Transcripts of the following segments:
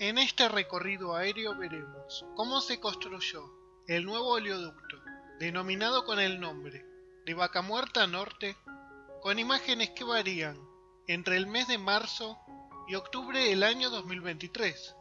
En este recorrido aéreo veremos cómo se construyó el nuevo oleoducto, denominado con el nombre de Vaca Muerta Norte, con imágenes que varían entre el mes de marzo y octubre del año 2023.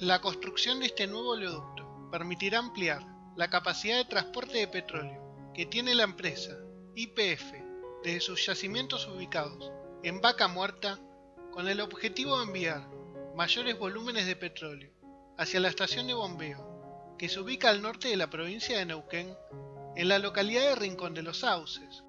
La construcción de este nuevo oleoducto permitirá ampliar la capacidad de transporte de petróleo que tiene la empresa YPF desde sus yacimientos ubicados en Vaca Muerta con el objetivo de enviar mayores volúmenes de petróleo hacia la estación de bombeo que se ubica al norte de la provincia de Neuquén en la localidad de Rincón de los Sauces.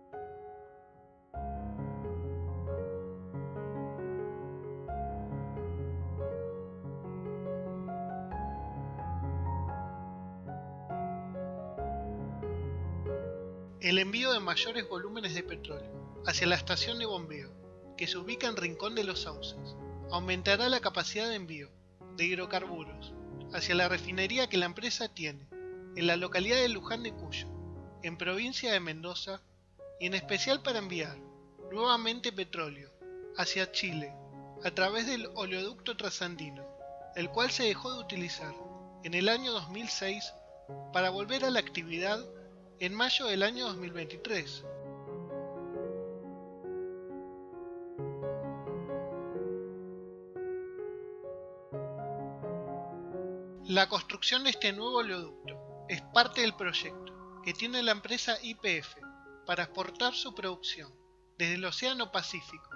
El envío de mayores volúmenes de petróleo hacia la estación de bombeo, que se ubica en Rincón de los Sauces, aumentará la capacidad de envío de hidrocarburos hacia la refinería que la empresa tiene en la localidad de Luján de Cuyo, en provincia de Mendoza, y en especial para enviar nuevamente petróleo hacia Chile a través del oleoducto trasandino, el cual se dejó de utilizar en el año 2006 para volver a la actividad en mayo del año 2023. La construcción de este nuevo oleoducto es parte del proyecto que tiene la empresa IPF para exportar su producción desde el Océano Pacífico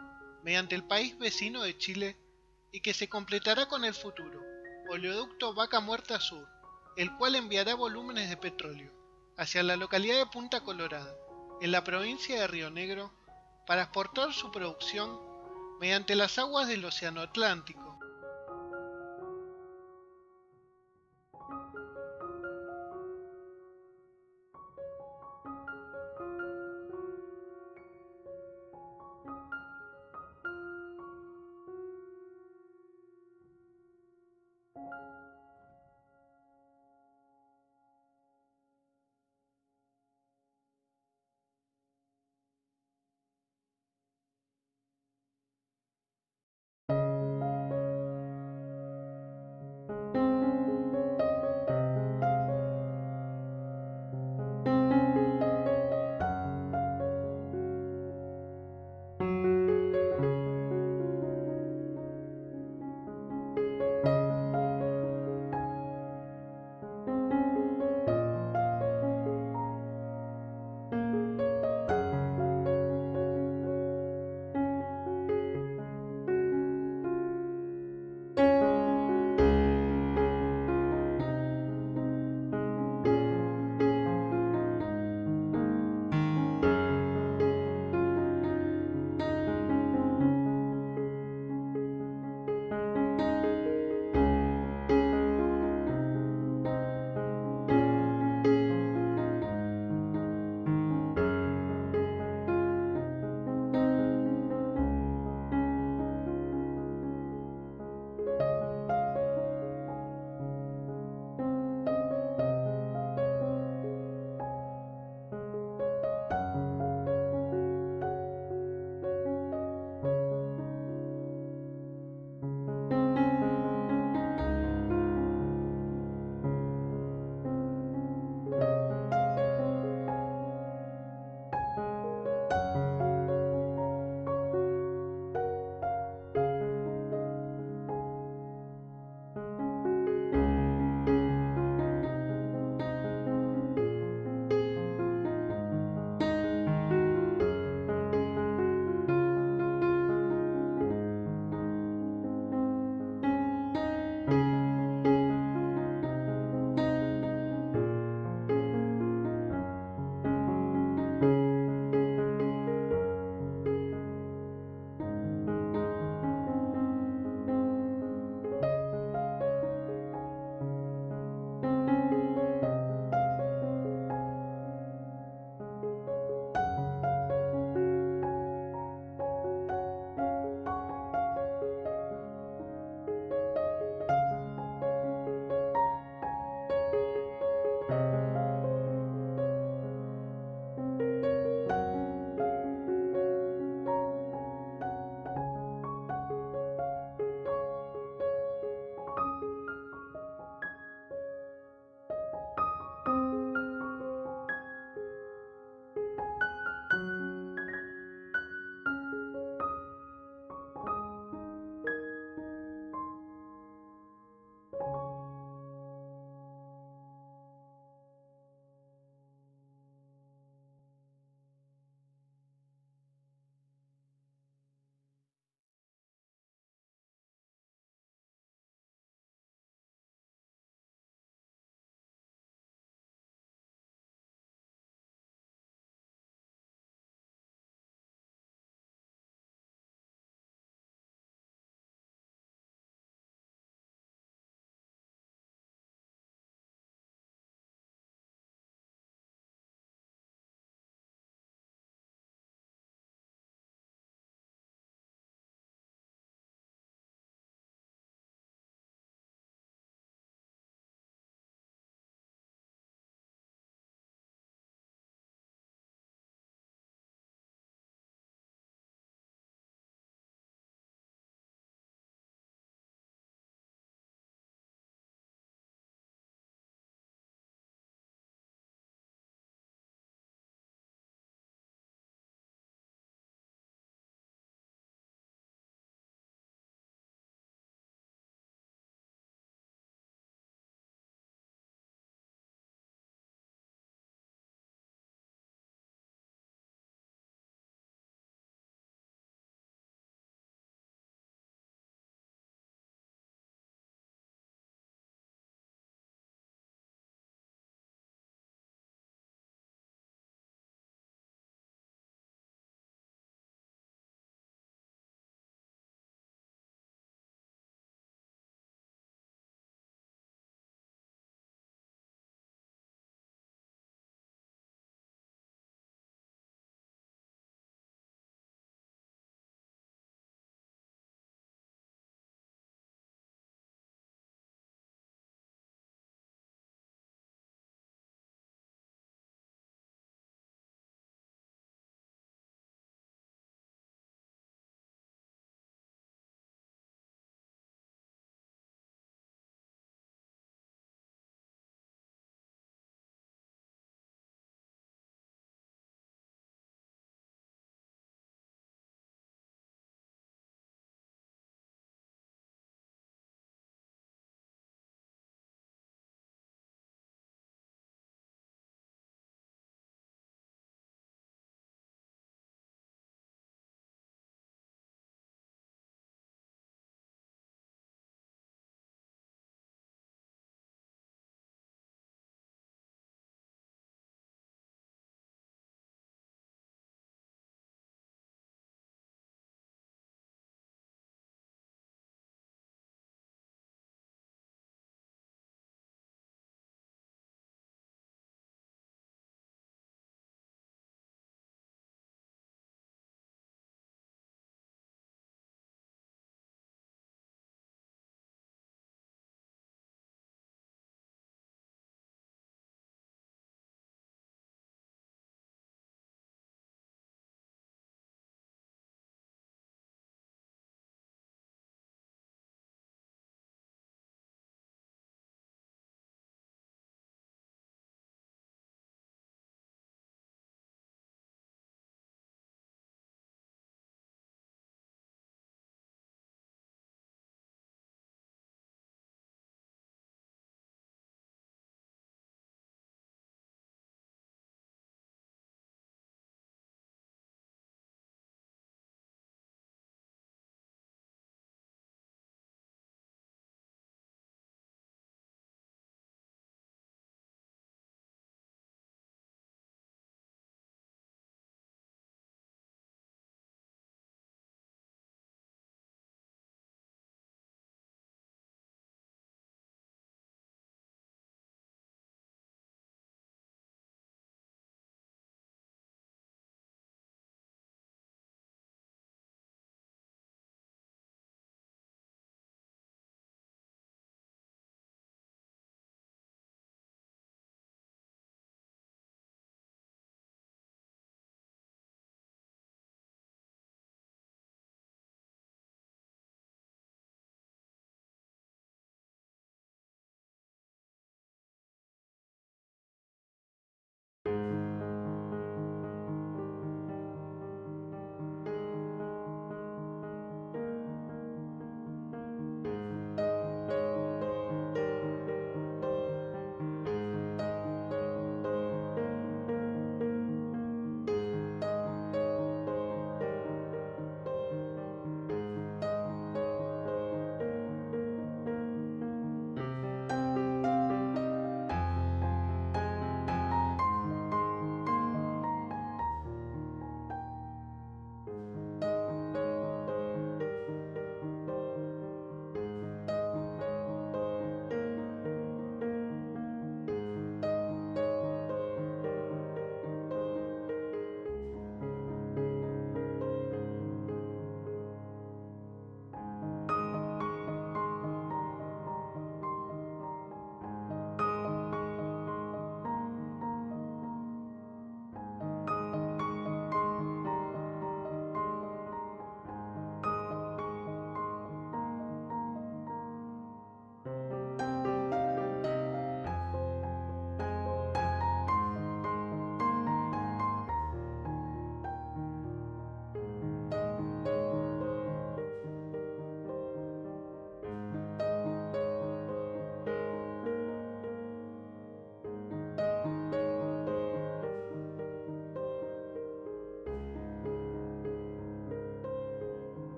mediante el país vecino de Chile y que se completará con el futuro oleoducto Vaca Muerta Sur, el cual enviará volúmenes de petróleo hacia la localidad de Punta Colorada, en la provincia de Río Negro, para exportar su producción mediante las aguas del Océano Atlántico.